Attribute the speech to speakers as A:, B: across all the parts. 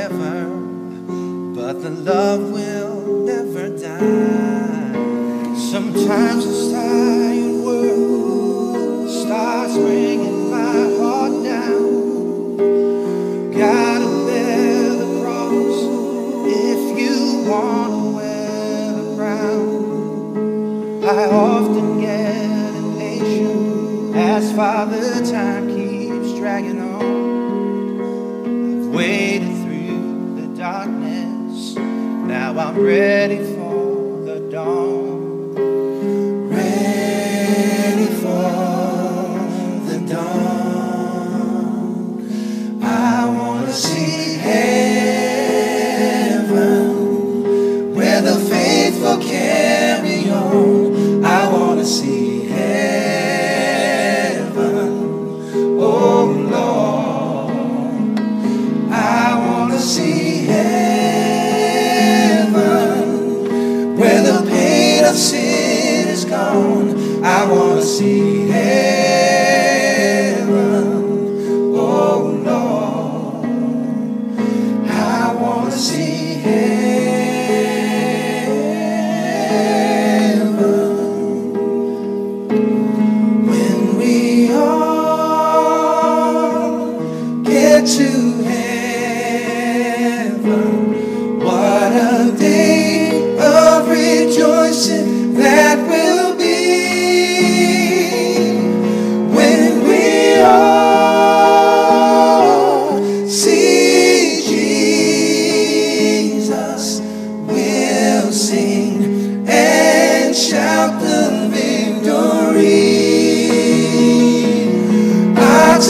A: forever, but the love will never die. Sometimes this tired world starts bringing my heart down. Gotta bear the cross if you wanna wear the crown. I often get impatient as Father Time keeps dragging on. I've waited now I'm ready for the dawn. Ready for the dawn. I wanna see heaven,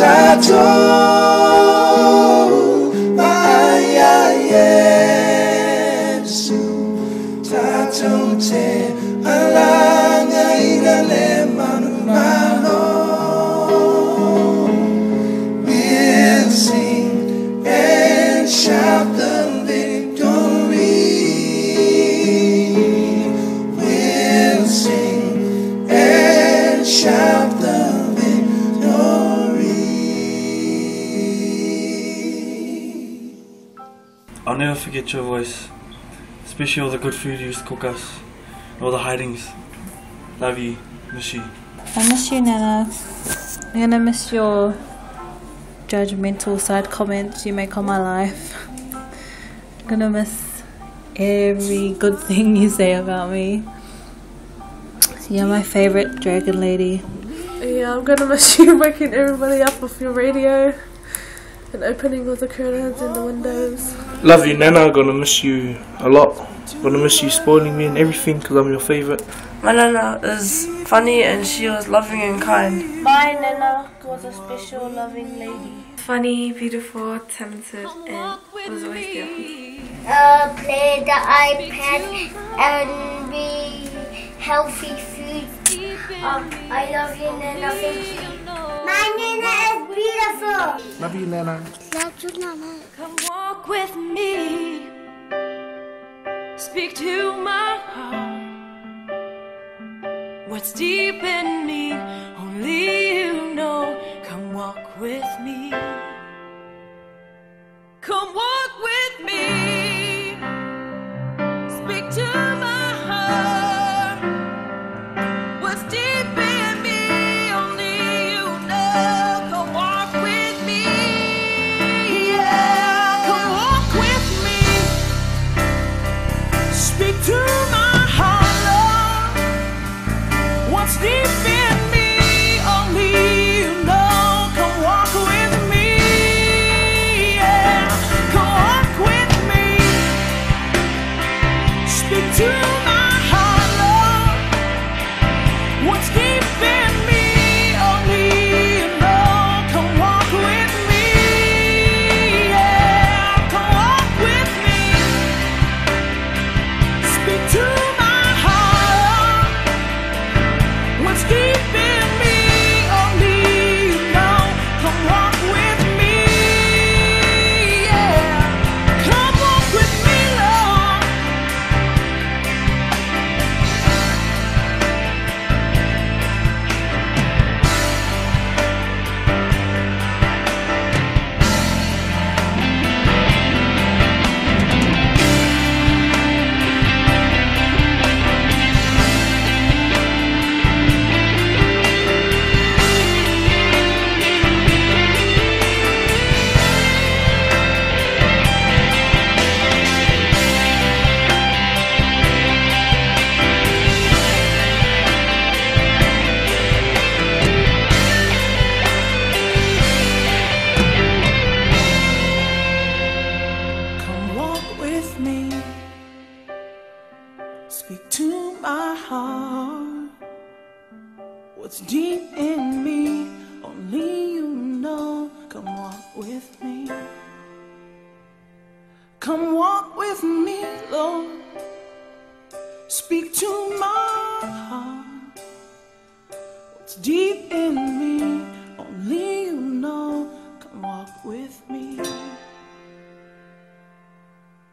A: Atato, Maya
B: I'll never forget your voice, especially all the good food you used to cook us, all the hidings. Love you, miss you.
C: I miss you, Nana. I'm gonna miss your judgmental side comments you make on my life. I'm gonna miss every good thing you say about me. You're my favorite dragon lady.
D: Yeah, I'm gonna miss you waking everybody up with your radio and opening all the curtains and the windows.
E: Love you, Nana. Gonna miss you a lot. Gonna miss you spoiling me and everything because I'm your favourite.
F: My nana is funny and she was loving and kind.
G: My Nana was a special, loving lady.
H: Funny, beautiful, talented, and was always there for me.
I: uh, play the iPad and be healthy food. Um, I love you, Nana. Thank you. My Nana is beautiful.
E: Love you, Nana.
I: Love you, Nana.
J: Walk with me. Speak to my heart. What's deep in me, only you know. Come walk with me. Come walk with me. Speak to to my heart. What's deep in me, only you know. Come walk with me.
G: Come walk with me, Lord. Speak to my heart. What's deep in me, only you know. Come walk with me